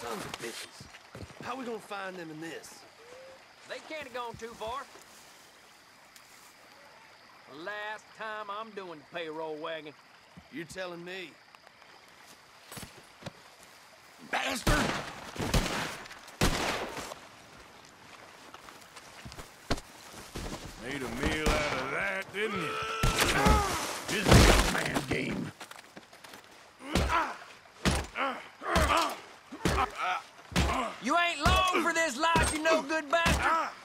Sons of bitches. How we gonna find them in this? They can't have gone too far. Last time I'm doing the payroll wagon. You're telling me. Bastard! Made a meal out of that, didn't you? This is a man game. You ain't long for this life, you no good bastard.